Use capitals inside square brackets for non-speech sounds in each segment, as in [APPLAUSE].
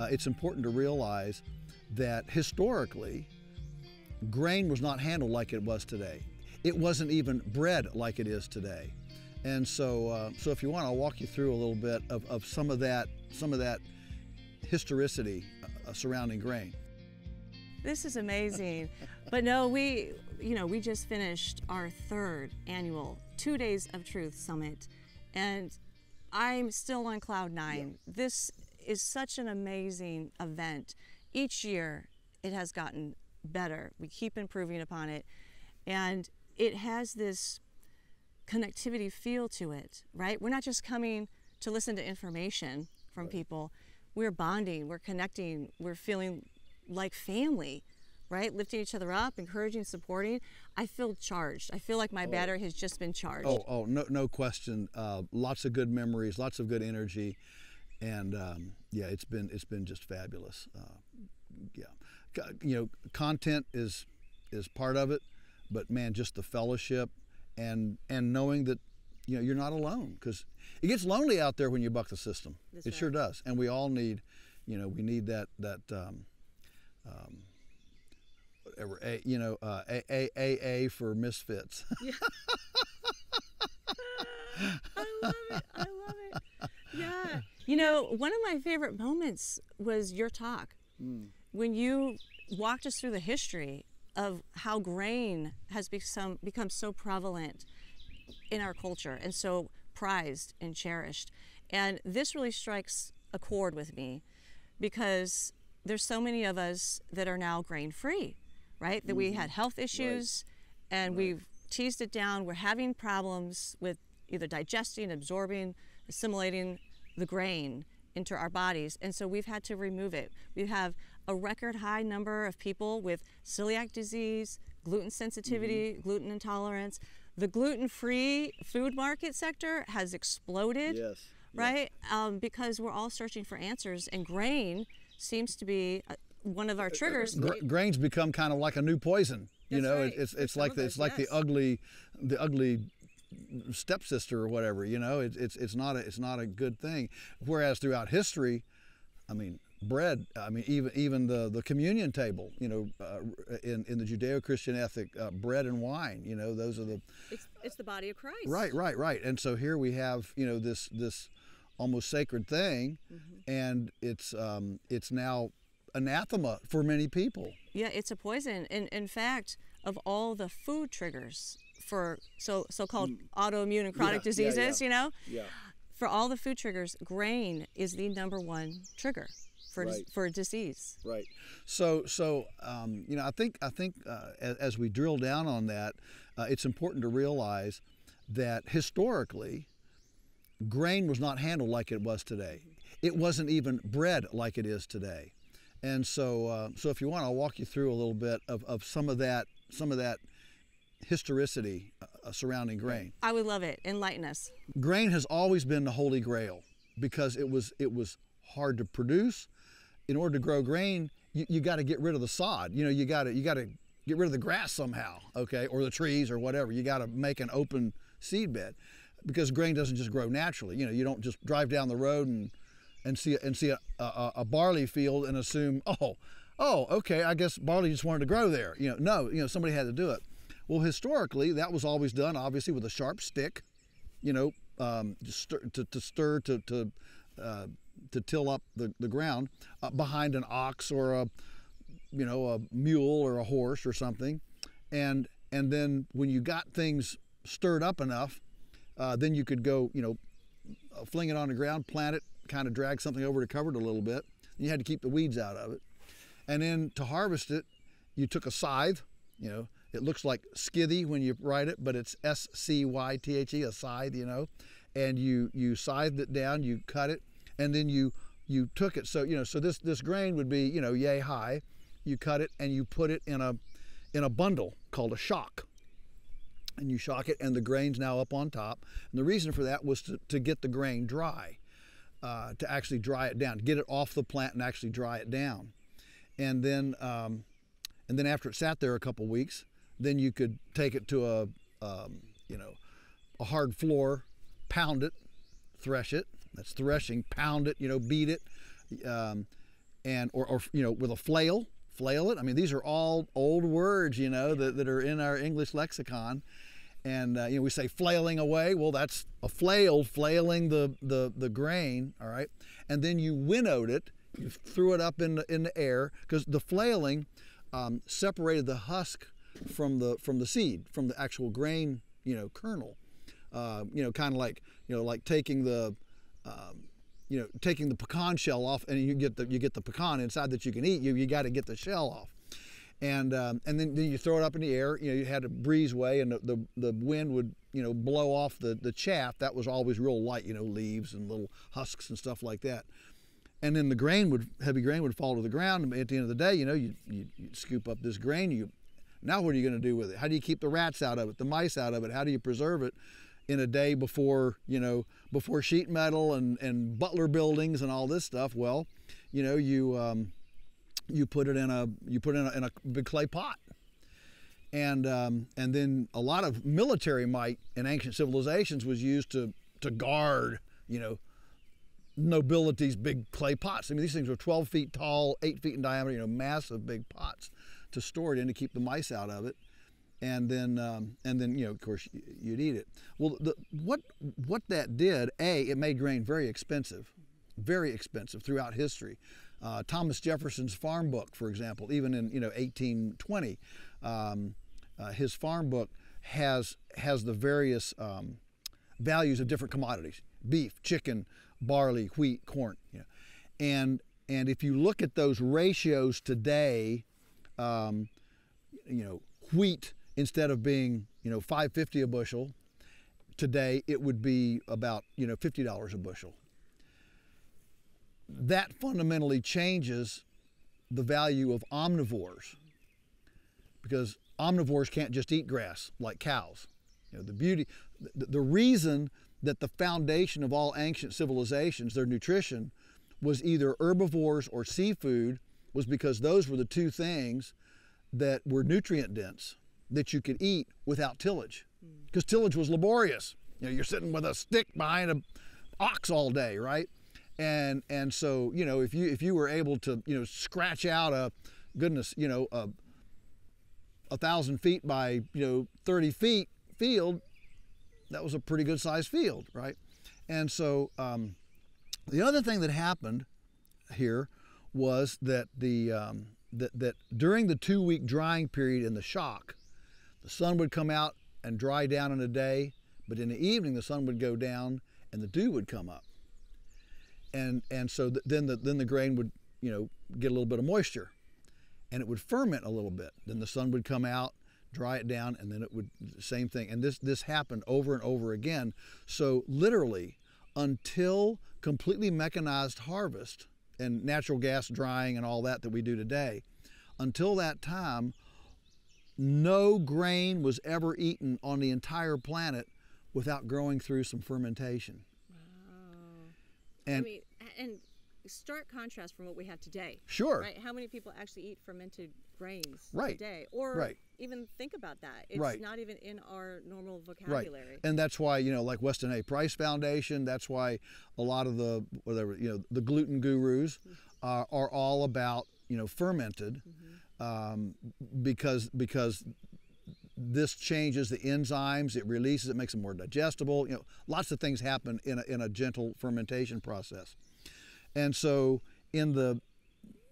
uh, it's important to realize that historically, grain was not handled like it was today. It wasn't even bred like it is today. And so, uh, so if you want, I'll walk you through a little bit of, of some of that, some of that historicity uh, surrounding grain. This is amazing. but no, we, you know, we just finished our third annual Two Days of Truth Summit, and I'm still on cloud nine. Yeah. This is such an amazing event. Each year, it has gotten better. We keep improving upon it, and it has this connectivity feel to it, right? We're not just coming to listen to information from people. We're bonding, we're connecting, we're feeling like family, right? Lifting each other up, encouraging, supporting. I feel charged. I feel like my oh. battery has just been charged. Oh, oh, no, no question. Uh, lots of good memories, lots of good energy, and um, yeah, it's been it's been just fabulous. Uh, yeah, you know, content is is part of it, but man, just the fellowship and and knowing that you know you're not alone because it gets lonely out there when you buck the system. That's it right. sure does, and we all need, you know, we need that that. Um, um, whatever, a, you know, uh, A, A, A, A for misfits. Yeah. [LAUGHS] I love it. I love it. Yeah. You know, one of my favorite moments was your talk. Mm. When you walked us through the history of how grain has become become so prevalent in our culture and so prized and cherished. And this really strikes a chord with me because there's so many of us that are now grain free, right? That mm-hmm. we had health issues right. and right. we've teased it down. We're having problems with either digesting, absorbing, assimilating the grain into our bodies. And so we've had to remove it. We have a record high number of people with celiac disease, gluten sensitivity, mm-hmm. gluten intolerance. The gluten free food market sector has exploded. Yes. Right? Um, because we're all searching for answers, and grain seems to be uh, one of our triggers. Gra- grain's become kind of like a new poison. You That's know, right. it's it's like the, it's like yes. the ugly, the ugly stepsister or whatever. You know, it's it's it's not a it's not a good thing. Whereas throughout history, I mean, bread. I mean, even even the the communion table. You know, uh, in in the Judeo-Christian ethic, uh, bread and wine. You know, those are the. It's, it's the body of Christ. Right, right, right. And so here we have you know this this almost sacred thing, mm-hmm. and it's um, it's now anathema for many people. Yeah, it's a poison. In in fact, of all the food triggers for so so-called mm. autoimmune and chronic yeah, diseases, yeah, yeah. you know, yeah. for all the food triggers, grain is the number one trigger for right. for disease. Right. So so um, you know I think I think uh, as, as, we drill down on that, uh, it's important to realize that historically, grain was not handled like it was today. It wasn't even bred like it is today. And so uh, so if you want, I'll walk you through a little bit of, of some of that some of that historicity uh, surrounding grain. I would love it. Enlighten us. Grain has always been the holy grail because it was it was hard to produce. In order to grow grain, you, you got to get rid of the sod. You know, you got to you got to get rid of the grass somehow, okay, or the trees or whatever. You got to make an open seed bed because grain doesn't just grow naturally. You know, you don't just drive down the road and and see and see a, a, a barley field and assume, oh, oh, okay, I guess barley just wanted to grow there. You know, no, you know, somebody had to do it. Well, historically, that was always done, obviously, with a sharp stick, you know, um, to, stir, to, to, stir, to, to, uh, to till up the, the ground uh, behind an ox or a, you know, a mule or a horse or something. And, and then when you got things stirred up enough, uh, then you could go, you know, fling it on the ground, plant it, kind of drag something over to cover it a little bit. You had to keep the weeds out of it. And then to harvest it, you took a scythe, you know, it looks like skithy when you write it, but it's S C Y T H E, a scythe, you know. And you you scythed it down, you cut it, and then you you took it. So you know, so this this grain would be you know yay high. You cut it and you put it in a in a bundle called a shock. And you shock it, and the grain's now up on top. And the reason for that was to, to get the grain dry, uh, to actually dry it down, get it off the plant and actually dry it down. And then, um, and then after it sat there a couple weeks, then you could take it to a, um, you know, a hard floor, pound it, thresh it. That's threshing. Pound it, you know, beat it. Um, and or, or you know with a flail, flail it. I mean, these are all old words, you know, that, that are in our English lexicon. And uh, you know, we say flailing away. Well, that's a flail flailing the, the, the grain, all right. And then you winnowed it, you threw it up in the, in the air because the flailing um, separated the husk from the from the seed, from the actual grain, you know, kernel. Uh, you know, kind of like you know, like taking the um, you know, taking the pecan shell off, and you get the you get the pecan inside that you can eat. You you got to get the shell off, and um, and then, then you throw it up in the air. You know, you had a breezeway, and the, the, the wind would you know blow off the the chaff. That was always real light. You know, leaves and little husks and stuff like that. And then the grain would heavy grain would fall to the ground. And at the end of the day, you know, you you scoop up this grain. You now what are you going to do with it? How do you keep the rats out of it, the mice out of it? How do you preserve it? in a day before you know before sheet metal and and Butler buildings and all this stuff. Well, you know you um, you put it in a you put it in a, in a big clay pot, and um, and then a lot of military might in ancient civilizations was used to to guard you know nobility's big clay pots. I mean these things were 12 feet tall, eight feet in diameter, you know massive big pots to store it in to keep the mice out of it and then um, and then you know of course you'd eat it. Well, the, what what that did, a it made grain very expensive, very expensive throughout history. Uh, Thomas Jefferson's farm book, for example, even in you know 1820, um, uh, his farm book has has the various um, values of different commodities: beef, chicken, barley, wheat, corn. You know. and and if you look at those ratios today, um, you know wheat instead of being you know 550 a bushel today it would be about you know $50 a bushel. That fundamentally changes the value of omnivores because omnivores can't just eat grass like cows. You know the beauty the, the reason that the foundation of all ancient civilizations their nutrition was either herbivores or seafood was because those were the two things that were nutrient dense that you could eat without tillage because tillage was laborious. You know, you're sitting with a stick behind an ox all day, right? And and so you know if you if you were able to you know scratch out a goodness you know a a thousand feet by you know 30 feet field, that was a pretty good sized field, right? And so um, the other thing that happened here was that the um, that, that during the two week drying period in the shock, the sun would come out and dry down in a day, but in the evening the sun would go down and the dew would come up. And and so th- then the then the grain would you know get a little bit of moisture, and it would ferment a little bit. Then the sun would come out, dry it down, and then it would same thing. And this this happened over and over again. So literally, until completely mechanized harvest and natural gas drying and all that that we do today, until that time, no grain was ever eaten on the entire planet without growing through some fermentation. Wow. And I mean, and stark contrast from what we have today. Sure. Right? How many people actually eat fermented grains right. today? Or right. even think about that. It's right. not even in our normal vocabulary. Right. And that's why, you know, like Weston A. Price Foundation, that's why a lot of the whatever, you know, the gluten gurus mm-hmm. uh, are all about, you know, fermented. Mm-hmm um, because because this changes the enzymes, it releases, it makes them more digestible. You know, lots of things happen in a, in a gentle fermentation process. And so in the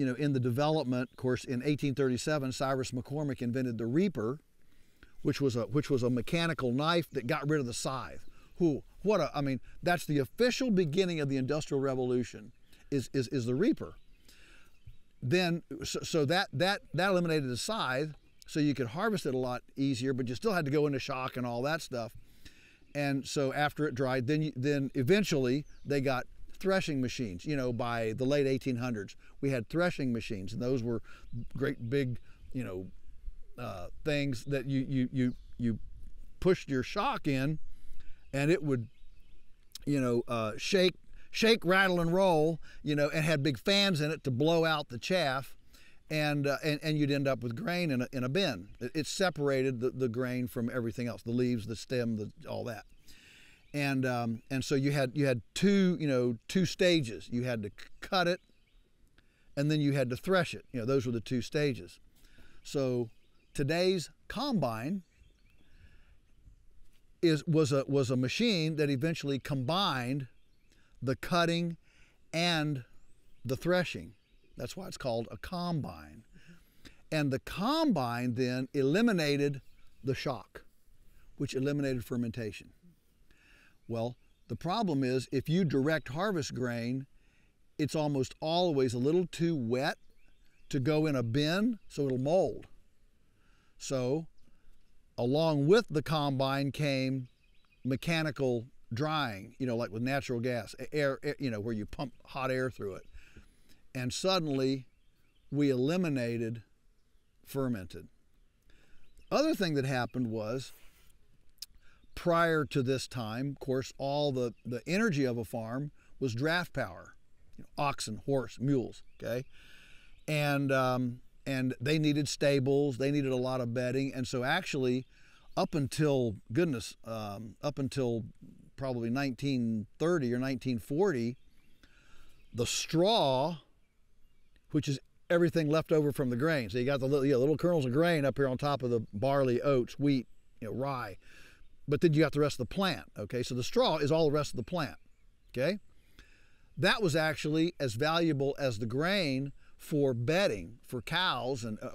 you know in the development, of course, in 1837, Cyrus McCormick invented the reaper, which was a which was a mechanical knife that got rid of the scythe. Who what a I mean that's the official beginning of the Industrial Revolution, is is, is the reaper then so, so, that that that eliminated the scythe so you could harvest it a lot easier but you still had to go into shock and all that stuff and so after it dried then you, then eventually they got threshing machines you know by the late 1800s we had threshing machines and those were great big you know uh, things that you you you you pushed your shock in and it would you know uh, shake shake, rattle, and roll, you know, and had big fans in it to blow out the chaff. And, uh, and, and you'd end up with grain in a, in a bin. It, it separated the, the grain from everything else, the leaves, the stem, the, all that. And, um, and so you had, you had two, you know, two stages. You had to cut it and then you had to thresh it. You know, those were the two stages. So today's combine is was a was a machine that eventually combined the cutting and the threshing. That's why it's called a combine. And the combine then eliminated the shock, which eliminated fermentation. Well, the problem is if you direct harvest grain, it's almost always a little too wet to go in a bin, so it'll mold. So, along with the combine came mechanical drying, you know, like with natural gas, air, air, you know, where you pump hot air through it. And suddenly we eliminated fermented. Other thing that happened was prior to this time, of course, all the, the energy of a farm was draft power, you know, oxen, horse, mules, okay? And, um, and they needed stables, they needed a lot of bedding. And so actually, up until, goodness, um, up until probably 1930 or 1940, the straw, which is everything left over from the grain. So you got the little, little kernels of grain up here on top of the barley, oats, wheat, you know, rye. But then you got the rest of the plant. Okay, so the straw is all the rest of the plant. Okay, that was actually as valuable as the grain for bedding for cows and uh,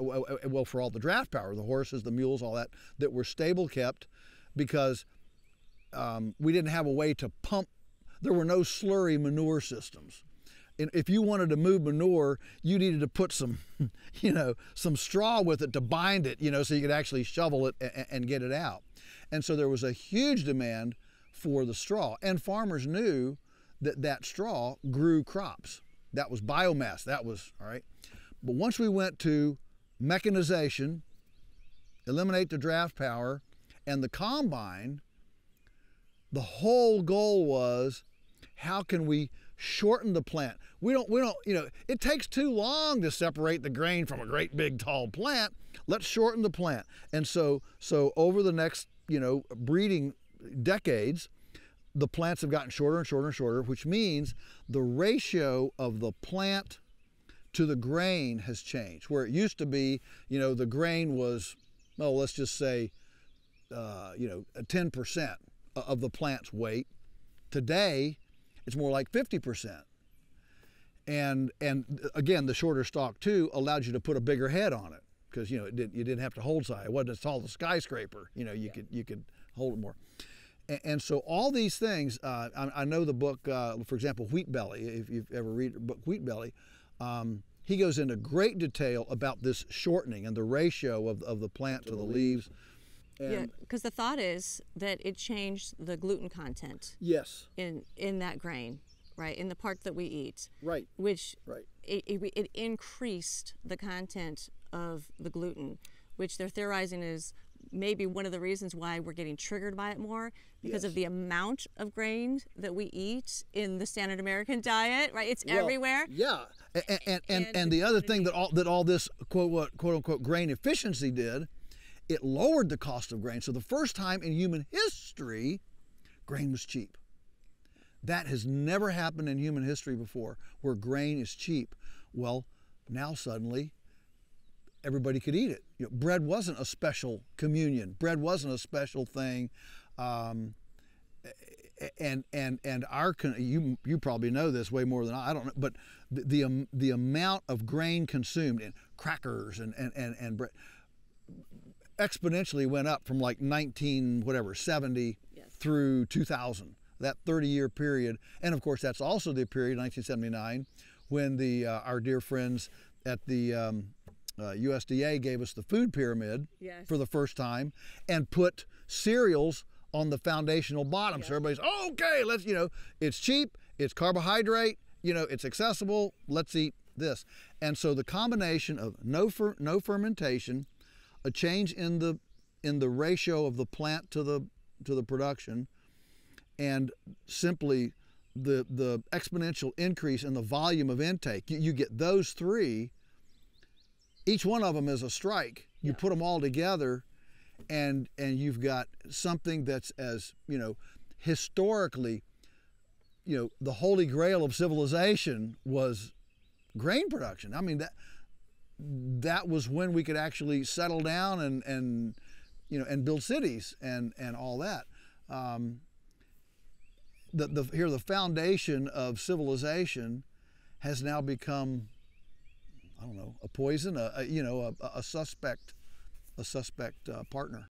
well for all the draft power, the horses, the mules, all that that were stable kept, because um, we didn't have a way to pump. There were no slurry manure systems And if you wanted to move manure, you needed to put some, [LAUGHS] you know, some straw with it to bind it, you know, so you could actually shovel it and get it out. And so there was a huge demand for the straw, and farmers knew that that straw grew crops. That was biomass. That was all right. But once we went to mechanization, eliminate the draft power, and the combine, the whole goal was how can we shorten the plant. We don't, we don't, you know, it takes too long to separate the grain from a great big tall plant. Let's shorten the plant. And so, so over the next, you know, breeding decades, the plants have gotten shorter and shorter and shorter, which means the ratio of the plant to the grain has changed. Where it used to be, you know, the grain was, well, let's just say, uh, you know, 10% of the plant's weight. Today, it's more like 50%. And, and again, the shorter stalk too allowed you to put a bigger head on it because you know it did, you didn't have to hold side. It wasn't as tall as a skyscraper. You know, you yeah. could you could hold it more. And, and so all these things, uh, I, I, know the book, uh, for example, Wheat Belly. If you've ever read the book Wheat Belly, um, he goes into great detail about this shortening and the ratio of, of the plant to, to the, the leaves. leaves and yeah, because the thought is that it changed the gluten content. Yes. In in that grain, right? In the part that we eat. Right. Which right. It, it, it increased the content of the gluten, which they're theorizing is maybe one of the reasons why we're getting triggered by it more because yes. of the amount of grains that we eat in the standard American diet, right? It's well, everywhere. Yeah. And and, and, and, and the other thing that all that all this quote what, quote unquote grain efficiency did it lowered the cost of grain. So the first time in human history, grain was cheap. That has never happened in human history before, where grain is cheap. Well, now suddenly everybody could eat it. You know, bread wasn't a special communion. Bread wasn't a special thing. Um, and and and our you you probably know this way more than I, I don't know, but the the, um, the amount of grain consumed in crackers and and and, and bread exponentially went up from like 19 whatever 70 yes. through 2000 that 30 year period and of course that's also the period 1979 when the uh, our dear friends at the um, uh, USDA gave us the food pyramid yes. for the first time and put cereals on the foundational bottom. So everybody's okay let's you know it's cheap it's carbohydrate you know it's accessible let's eat this. And so the combination of no fer- no fermentation a change in the in the ratio of the plant to the to the production and simply the the exponential increase in the volume of intake. You, you get those three each one of them is a strike you yeah. put them all together and and you've got something that's as you know historically you know the holy grail of civilization was grain production. I mean that that was when we could actually settle down and and you know and build cities and and all that. Um, the, the here the foundation of civilization has now become I don't know a poison, a, a you know a, a suspect a suspect uh, partner.